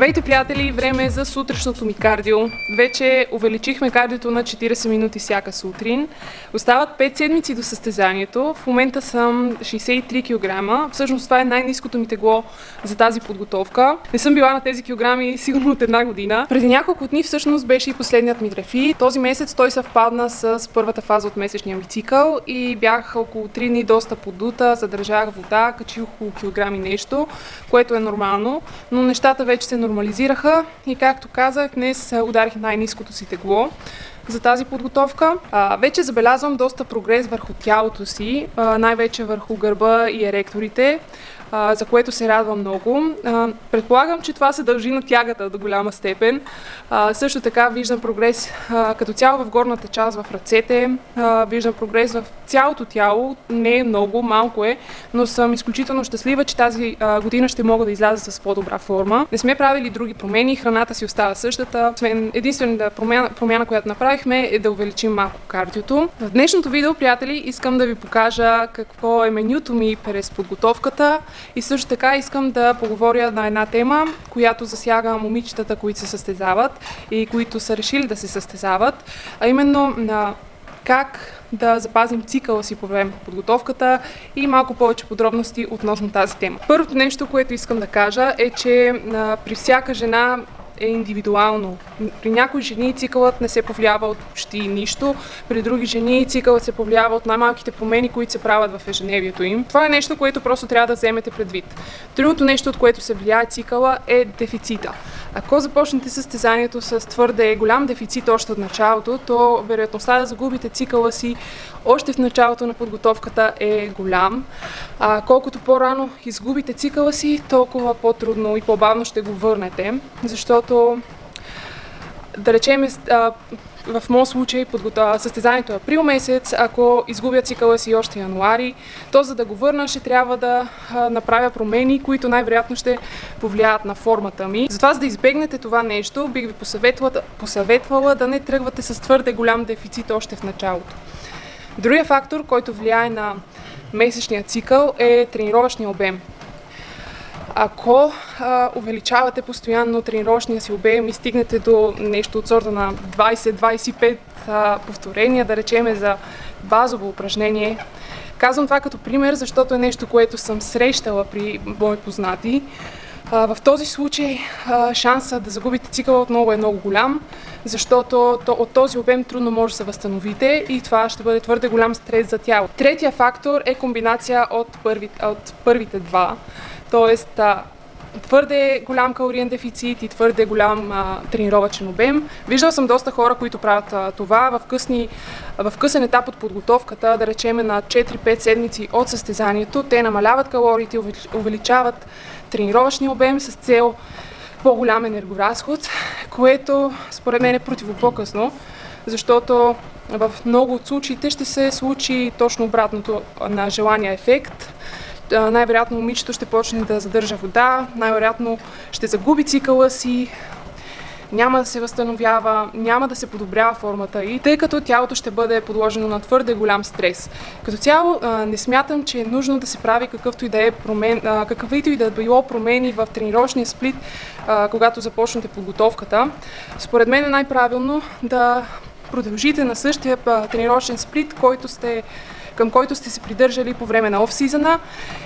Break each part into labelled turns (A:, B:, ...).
A: Здравейте, приятели! Време е за сутрешното ми кардио. Вече увеличихме кардиото на 40 минути всяка сутрин. Остават 5 седмици до състезанието. В момента съм 63 кг. Всъщност това е най-низкото ми тегло за тази подготовка. Не съм била на тези килограми сигурно от една година. Преди няколко дни всъщност беше и последният ми трефи. Този месец той съвпадна с първата фаза от месечния ми цикъл и бях около 3 дни доста подута, задържах вода, качих около килограми нещо, което е нормално, но нещата вече се и както казах, днес ударих най-низкото си тегло за тази подготовка. А, вече забелязвам доста прогрес върху тялото си, най-вече върху гърба и еректорите а, за което се радвам много. А, предполагам, че това се дължи на тягата до голяма степен. А, също така виждам прогрес а, като цяло в горната част в ръцете, а, виждам прогрес в цялото тяло, не е много, малко е, но съм изключително щастлива, че тази а, година ще мога да изляза с по-добра форма. Не сме правили други промени, храната си остава същата. Единствената промяна, промяна, която направихме е да увеличим малко кардиото. В днешното видео, приятели, искам да ви покажа какво е менюто ми през подготовката, и също така искам да поговоря на една тема, която засяга момичетата, които се състезават и които са решили да се състезават, а именно на как да запазим цикъла си по време на подготовката и малко повече подробности относно тази тема. Първото нещо, което искам да кажа е, че при всяка жена е индивидуално. При някои жени цикълът не се повлиява от почти нищо, при други жени цикълът се повлиява от най-малките промени, които се правят в ежедневието им. Това е нещо, което просто трябва да вземете предвид. Другото нещо, от което се влияе цикъла е дефицита. Ако започнете състезанието с твърде голям дефицит още от началото, то вероятността да загубите цикъла си още в началото на подготовката е голям. А, колкото по-рано изгубите цикъла си, толкова по-трудно и по-бавно ще го върнете, защото да речем, в моят случай състезанието е април месец, ако изгубя цикъла си още януари, то за да го върна ще трябва да направя промени, които най-вероятно ще повлияят на формата ми. Затова, за да избегнете това нещо, бих ви посъветвала, посъветвала да не тръгвате с твърде голям дефицит още в началото. Другия фактор, който влияе на месечния цикъл е тренировъчния обем. Ако а, увеличавате постоянно тренировъчния си обем и стигнете до нещо от сорта на 20-25 повторения, да речеме за базово упражнение, казвам това като пример, защото е нещо, което съм срещала при мои познати. В този случай шанса да загубите цикъла отново е много голям, защото то, от този обем трудно може да се възстановите и това ще бъде твърде голям стрес за тяло. Третия фактор е комбинация от, първи, от първите два. Тоест, твърде голям калориен дефицит и твърде голям а, тренировачен обем. Виждал съм доста хора, които правят а, това в, късни, в късен етап от подготовката, да речеме на 4-5 седмици от състезанието. Те намаляват калориите, увеличават тренировъчния обем с цел по-голям енергоразход, което според мен е противопоказно, защото в много от случаите ще се случи точно обратното на желания ефект най-вероятно момичето ще почне да задържа вода, най-вероятно ще загуби цикъла си, няма да се възстановява, няма да се подобрява формата и тъй като тялото ще бъде подложено на твърде голям стрес. Като цяло не смятам, че е нужно да се прави какъвто и да е промен, какъвито и да е било промени в тренировъчния сплит, когато започнете подготовката. Според мен е най-правилно да продължите на същия тренировъчен сплит, който сте към който сте се придържали по време на офсизъна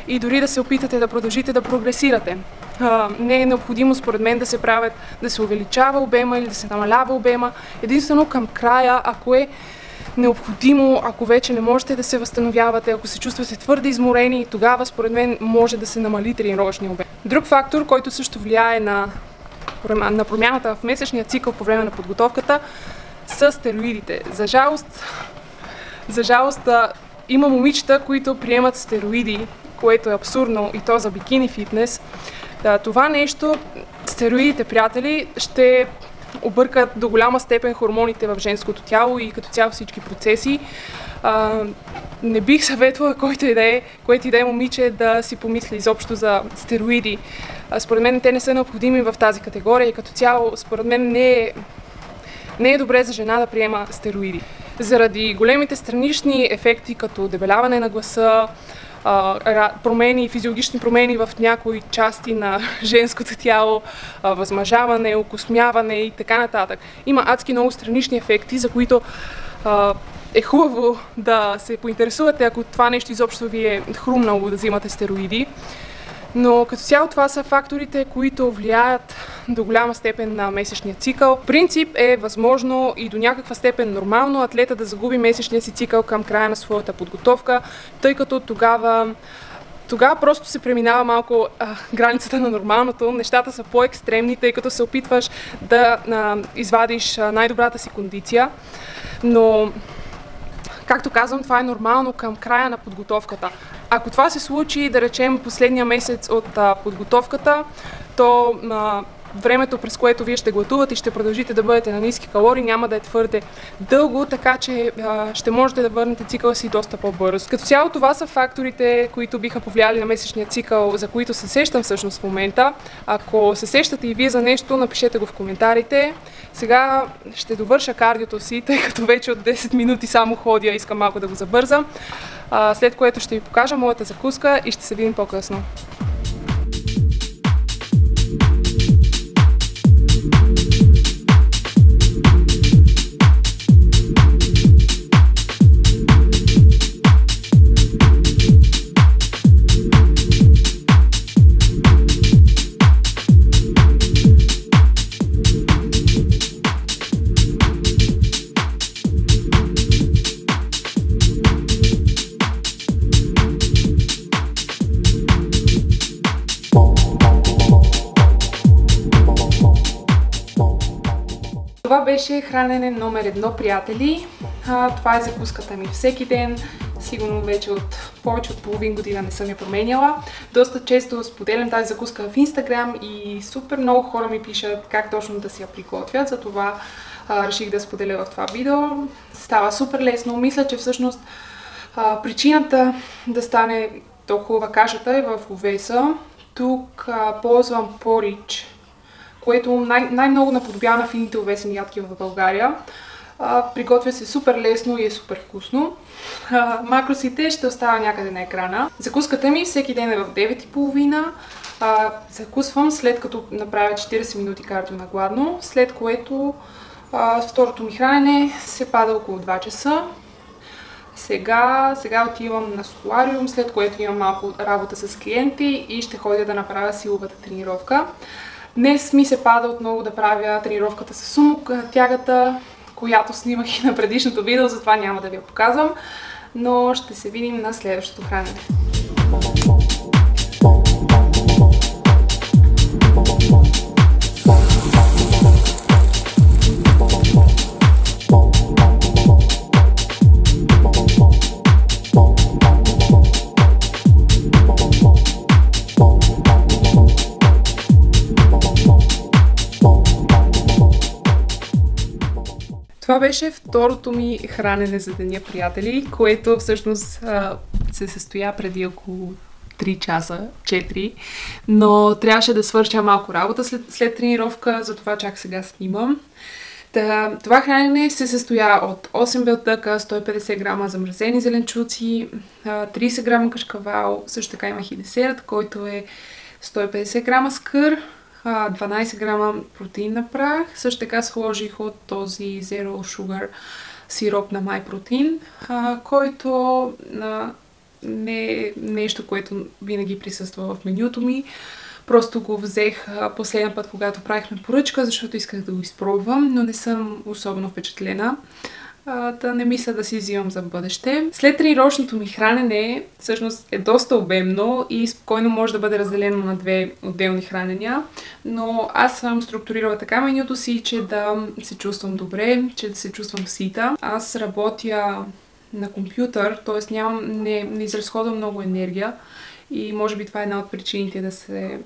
A: и дори да се опитате да продължите да прогресирате. Не е необходимо според мен да се правят, да се увеличава обема или да се намалява обема. Единствено към края, ако е необходимо, ако вече не можете да се възстановявате, ако се чувствате твърде изморени, тогава според мен може да се намали тренировъчния обем. Друг фактор, който също влияе на, на промяната в месечния цикъл по време на подготовката, са стероидите. За жалост, за жалост има момичета, които приемат стероиди, което е абсурдно и то за бикини фитнес. Да, това нещо, стероидите, приятели, ще объркат до голяма степен хормоните в женското тяло и като цяло всички процеси. А, не бих съветвала който и да е, което и да е момиче да си помисли изобщо за стероиди. А, според мен те не са необходими в тази категория и като цяло според мен не е, не е добре за жена да приема стероиди заради големите странични ефекти, като дебеляване на гласа, промени, физиологични промени в някои части на женското тяло, възмъжаване, окосмяване и така нататък. Има адски много странични ефекти, за които е хубаво да се поинтересувате, ако това нещо изобщо ви е хрумнало да взимате стероиди. Но като цяло това са факторите, които влияят до голяма степен на месечния цикъл. Принцип е възможно и до някаква степен нормално атлета да загуби месечния си цикъл към края на своята подготовка, тъй като тогава тогава просто се преминава малко а, границата на нормалното. Нещата са по-екстремни, тъй като се опитваш да а, извадиш най-добрата си кондиция. Но Както казвам, това е нормално към края на подготовката. Ако това се случи, да речем, последния месец от а, подготовката, то а, времето, през което вие ще глътувате и ще продължите да бъдете на ниски калории, няма да е твърде дълго, така че а, ще можете да върнете цикъла си доста по-бързо. Като цяло това са факторите, които биха повлияли на месечния цикъл, за които се сещам всъщност в момента. Ако се сещате и вие за нещо, напишете го в коментарите. Сега ще довърша кардиото си, тъй като вече от 10 минути само ходя, искам малко да го забързам. След което ще ви покажа моята закуска и ще се видим по-късно. Това беше хранене номер едно, приятели. А, това е закуската ми всеки ден. Сигурно вече от повече от половин година не съм я променяла. Доста често споделям тази закуска в Инстаграм и супер много хора ми пишат как точно да си я приготвят. Затова а, реших да споделя в това видео. Става супер лесно. Мисля, че всъщност а, причината да стане толкова кашата е в овеса. Тук а, ползвам порич което най- най-много наподобява на фините овесени ядки в България. А, приготвя се супер лесно и е супер вкусно. А, макросите ще оставя някъде на екрана. Закуската ми всеки ден е в 9.30. А, закусвам след като направя 40 минути кардио на гладно, след което а, второто ми хранене се пада около 2 часа. Сега, сега отивам на солариум, след което имам малко работа с клиенти и ще ходя да направя силовата тренировка. Днес ми се пада отново да правя тренировката с сумок, тягата, която снимах и на предишното видео, затова няма да ви я показвам, но ще се видим на следващото хранене. Това беше второто ми хранене за деня, приятели, което всъщност а, се състоя преди около 3 часа, 4, но трябваше да свърша малко работа след, след тренировка, затова чак сега снимам. Та, това хранене се състоя от 8 белтъка, 150 грама замразени зеленчуци, 30 грама кашкавал, също така имах и десерт, който е 150 грама скър, 12 грама протеин прах. Също така сложих от този Zero Sugar сироп на MyProtein, който не е нещо, което винаги присъства в менюто ми. Просто го взех последния път, когато правихме поръчка, защото исках да го изпробвам, но не съм особено впечатлена да не мисля да си взимам за бъдеще. След тренировъчното ми хранене всъщност е доста обемно и спокойно може да бъде разделено на две отделни хранения, но аз съм структурирала така менюто си, че да се чувствам добре, че да се чувствам сита. Аз работя на компютър, т.е. Нямам, не, не изразходвам много енергия и може би това е една от причините да се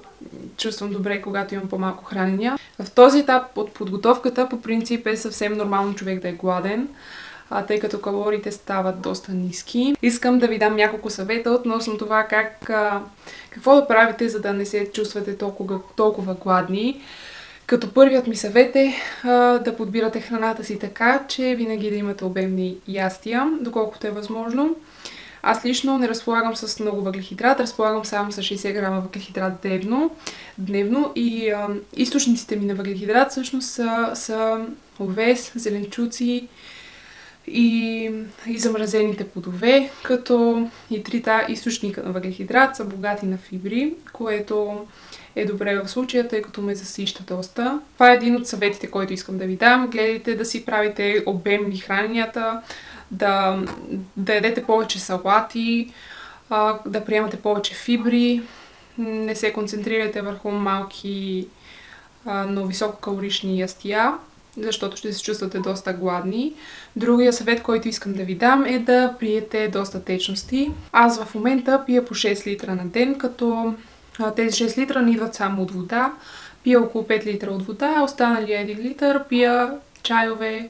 A: чувствам добре, когато имам по-малко хранения. В този етап от подготовката по принцип е съвсем нормално човек да е гладен, а, тъй като калориите стават доста ниски. Искам да ви дам няколко съвета относно това как, какво да правите, за да не се чувствате толкова, толкова гладни. Като първият ми съвет е а, да подбирате храната си така, че винаги да имате обемни ястия, доколкото е възможно. Аз лично не разполагам с много въглехидрат, разполагам само с 60 грама въглехидрат дневно, дневно и а, източниците ми на въглехидрат всъщност са, са овес, зеленчуци и, и замразените плодове, като и трите източника на въглехидрат са богати на фибри, което е добре в случая, тъй като ме засища доста. Това е един от съветите, който искам да ви дам. Гледайте да си правите обемни храненията, да, да ядете повече салати, да приемате повече фибри, не се концентрирайте върху малки, но висококалорични ястия, защото ще се чувствате доста гладни. Другия съвет, който искам да ви дам е да пиете доста течности. Аз в момента пия по 6 литра на ден, като тези 6 литра не идват само от вода. Пия около 5 литра от вода, останалия 1 литър пия чайове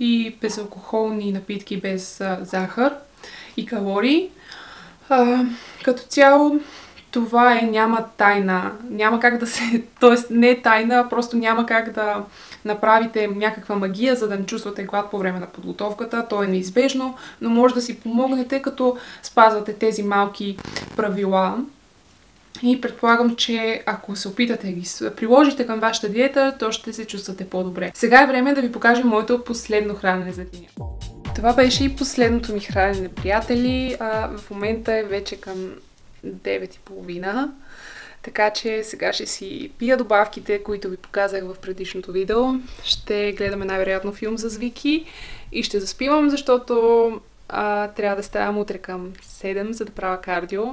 A: и безалкохолни напитки без захар и калории. Като цяло това е, няма тайна. Няма как да се... Тоест не е тайна, просто няма как да направите някаква магия, за да не чувствате глад по време на подготовката. То е неизбежно, но може да си помогнете, като спазвате тези малки правила. И предполагам, че ако се опитате ги приложите към вашата диета, то ще се чувствате по-добре. Сега е време да ви покажа моето последно хранене за деня. Това беше и последното ми хранене, приятели. А, в момента е вече към 9.30. Така че сега ще си пия добавките, които ви показах в предишното видео. Ще гледаме най-вероятно филм за звики и ще заспивам, защото а, трябва да ставам утре към 7, за да правя кардио.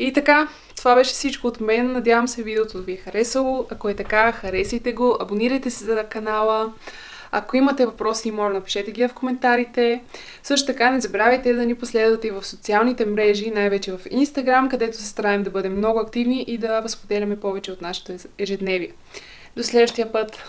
A: И така, това беше всичко от мен. Надявам се видеото ви е харесало. Ако е така, харесайте го, абонирайте се за канала. Ако имате въпроси, моля напишете ги в коментарите. Също така не забравяйте да ни последвате и в социалните мрежи, най-вече в Instagram, където се стараем да бъдем много активни и да възподеляме повече от нашето ежедневие. До следващия път!